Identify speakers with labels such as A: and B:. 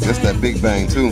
A: That's that Big Bang too.